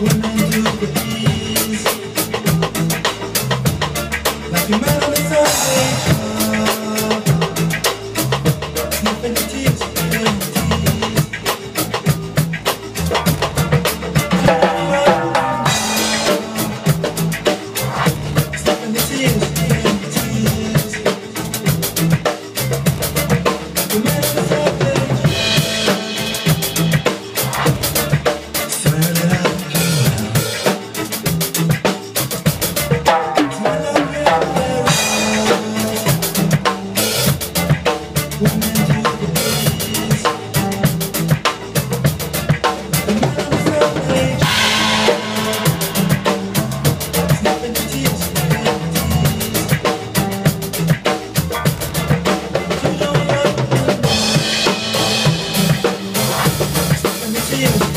Amen. see.